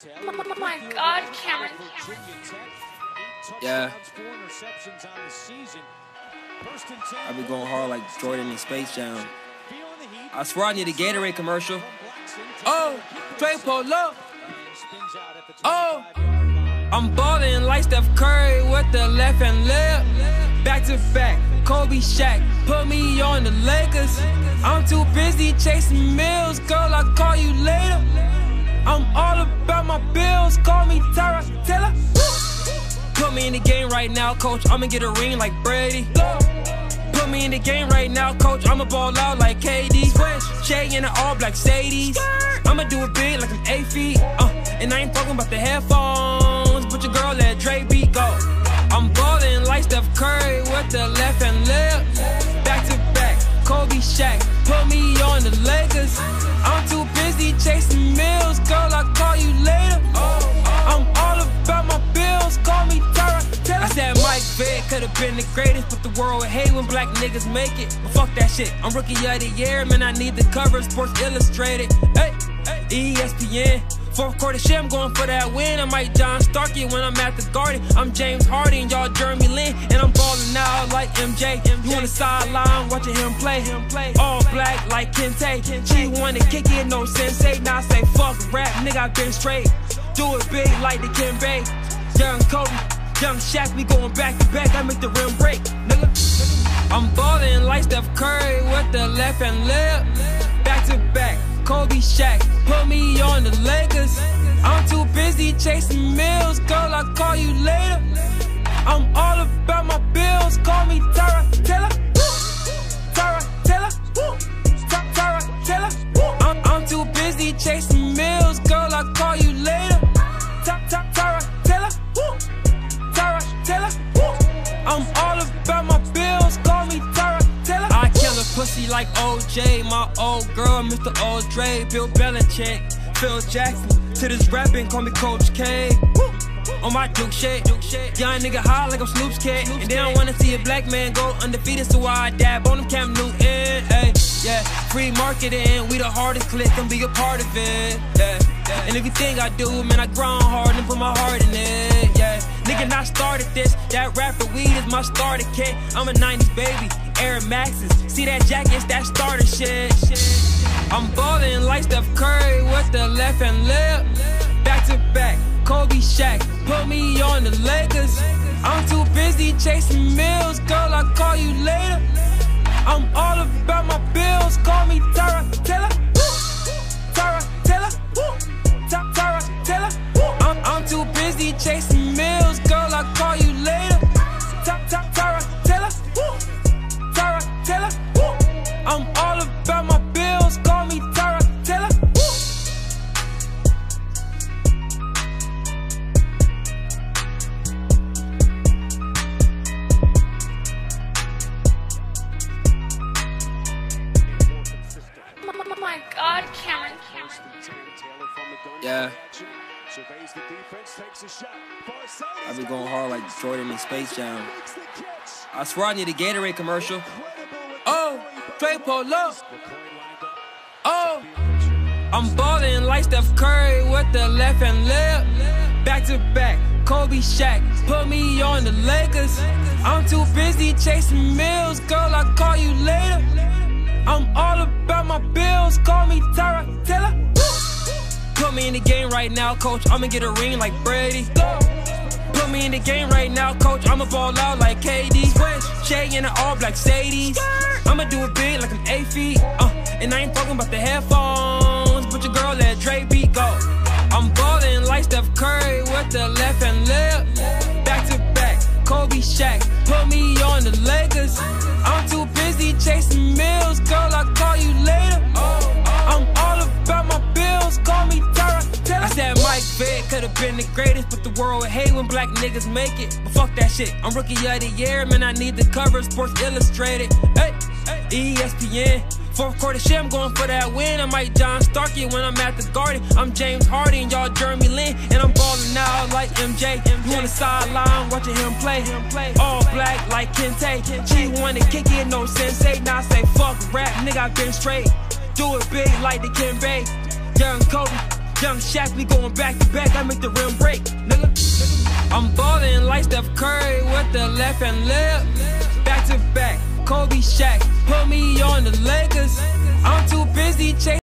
Oh my God, Cameron. Yeah. I be going hard like Jordan in Space Jam. I swear I need a Gatorade commercial. Oh, Trey Polo. Oh, I'm balling like Steph Curry with the left and left. Back to back, Kobe Shaq, put me on the Lakers. I'm too busy chasing meals, girl, I'll call you later. I'm call me Tyrod Taylor. Put me in the game right now, coach, I'ma get a ring like Brady. Put me in the game right now, coach, I'ma ball out like KD. Shay in the all black Sadies. I'ma do it big like I'm 8 feet. Uh, and I ain't talking about the headphones, but your girl let Dre beat go. I'm ballin' like Steph Curry with the been the greatest, but the world hate when black niggas make it. But fuck that shit, I'm rookie of the year, man, I need the cover, Sports Illustrated. Hey, E ESPN. Fourth quarter shit, I'm going for that win. I'm might John Starkey when I'm at the Garden. I'm James Harden, y'all Jeremy Lin, and I'm balling out like MJ. You on the sideline watching him play, him play. all black like Kente. She wanna kick it, no sensei. Now I say fuck rap, nigga, I been straight. Do it big like the Kim Bay. Young Kobe, young Shaq, we going back to back. I make the rim break, nigga. I'm balling like Steph Curry with the left and left, back to back. Kobe Shaq, put me on the Lakers. I'm too busy chasing meals, girl, I'll call you later. I'm all about my bills, call me Tyrod Taylor. Tyrod Taylor. Tyrod Taylor. I'm, I'm too busy chasing meals, girl, I'll call you pussy like OJ, my old girl, Mr. O'Dre, Bill Belichick, Phil Jackson. To this rapping, call me Coach K. On my Duke shit, young nigga high like I'm Snoop's kid, and they don't wanna see a black man go undefeated, so I dab on them Cam Newton. Ay, yeah, free marketing, we the hardest click, and be a part of it. Yeah, and everything I do, man, I grind hard and put my heart in it. Yeah, nigga, I started this. That rapper weed is my starter kit. I'm a 90s baby, Air Maxes. See that jacket, that starter shit. I'm balling like Steph Curry with the left and left, back to back. Kobe Shaq, put me on the Lakers. I'm too busy chasing meals, girl, I'll call you later. I'm all about my bills, call me Tyrod my God, Cameron. Yeah. I be going hard like Jordan in Space Jam. I swear I need a Gatorade commercial. Oh, Trey Polo. Oh, I'm balling like Steph Curry with the left and left. Back to back, Kobe Shaq, put me on the Lakers. I'm too busy chasing meals, girl, I'll call you later. Me in the game right now, coach, I'ma get a ring like Brady. Put me in the game right now, coach. I'ma ball out like KD. Shay in the all black Sadies. I'ma do it big like I'm 8 feet. Uh, and I ain't talking about the headphones, but your girl let Dre beat go. Been the greatest, but the world hate when black niggas make it. But fuck that shit, I'm rookie of the year, man, I need the cover, Sports Illustrated. Hey, ESPN. Fourth quarter shit, I'm going for that win. I'm might John Starkey when I'm at the Garden. I'm James Harden, y'all Jeremy Lin, and I'm balling out like MJ. You on the sideline watching him play, all black like Kente. She wanna kick it, no sensei. Now I say fuck rap, nigga, I been straight. Do it big like the Kim Bay. Young Kobe, Young Shaq, we going back to back. I make the rim break, nigga. I'm balling like Steph Curry with the left and left. Back to back, Kobe Shaq, put me on the Lakers. I'm too busy chasing.